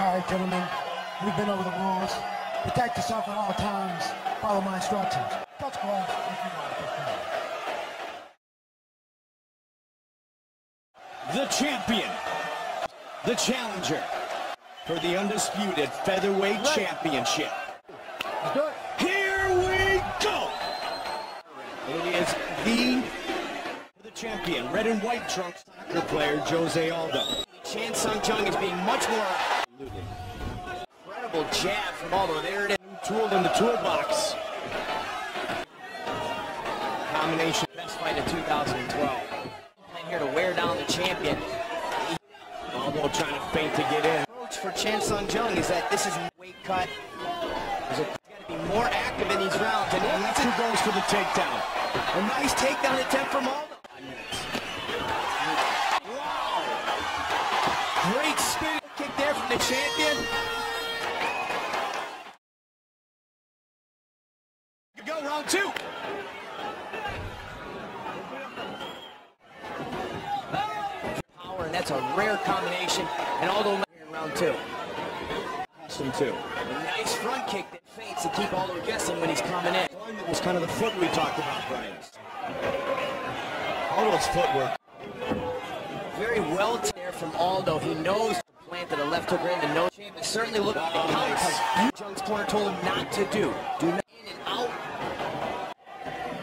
All right, gentlemen, we've been over the rules. Protect yourself at all times. Follow my instructions. Off. The champion, the challenger for the undisputed featherweight championship. Here we go! It is the the champion, red and white trunks, soccer player Jose Aldo. Chan Sung Jung is being much more incredible jab from Aldo. There it is. Tool in the toolbox. Combination best fight of 2012. And here to wear down the champion. Aldo trying to feint to get in. Approach for Chan Sung Jung is that this is weight cut. He's got to be more active in these rounds. And that's who goes for the takedown. a nice takedown attempt from Aldo. Wow! Great spin there from the champion. Go round two. Power, and that's a rare combination. And Aldo in round two. Custom two. Nice front kick that feints to keep Aldo guessing when he's coming in. It was kind of the foot we talked about, Brian. Aldo's footwork. Very well there from Aldo. He knows plant to the left hook in. The no champ is certainly looking to counter because Jung's corner told him not to do. Do not in and out.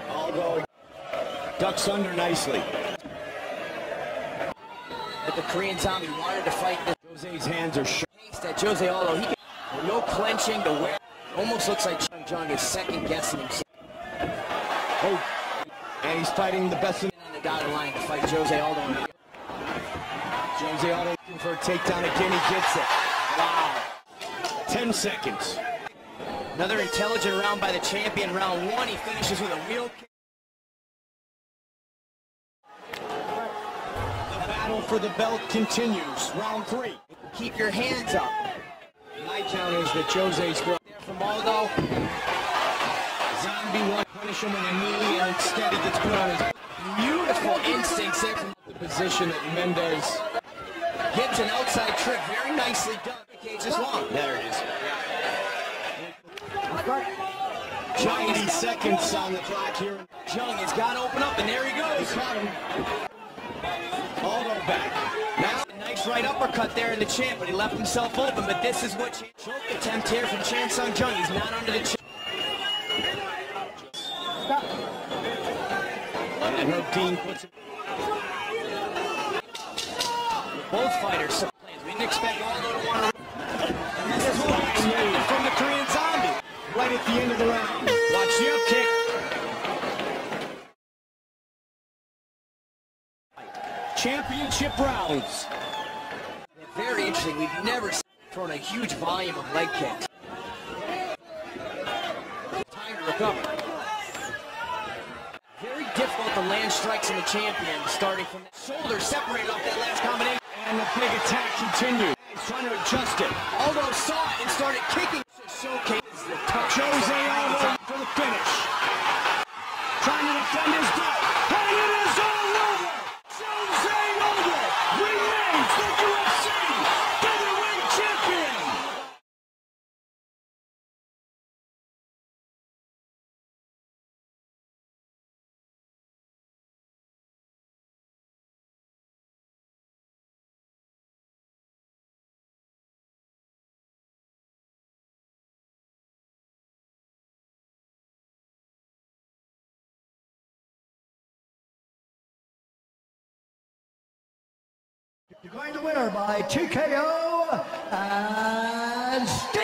Aldo ducks under nicely. But the Korean zombie wanted to fight this Jose's hands are sharp. that Jose Aldo. He can no clenching to where almost looks like Chung Jung is second guessing himself Oh, and he's fighting the best in on the dotted line to fight Jose Aldo. Jose Aldo for a takedown again. He gets it. Wow. 10 seconds. Another intelligent round by the champion. Round one, he finishes with a wheel kick. The battle for the belt continues. Round three. Keep your hands up. My count is that Jose's throw. There from Aldo. Zombie one punish him with a knee, and gets put on his Beautiful instincts there from the position that Mendez. Gibbs, an outside trip, very nicely done. Cage is long. There it is. 90 seconds on the clock here. Jung has got to open up, and there he goes. Aldo back. Now nice right uppercut there in the champ, but he left himself open. But this is what Chan- choke attempt here from Chan Sung Jung. He's not under the chin. and Herb Dean puts it. Both fighters. We didn't expect Aldo to want to. From the Korean Zombie. right at the end of the round. Watch the kick. Championship rounds. Very interesting. We've never thrown a huge volume of leg kicks. Time to recover. Very difficult to land strikes in the champion, starting from the shoulder, separated off that last combination. And the big attack continues. He's trying to adjust it. Aldo saw it and started kicking. Showcases the tough. Jose Aldo for the finish. Trying to defend his belt. Declaring the winner by TKO and.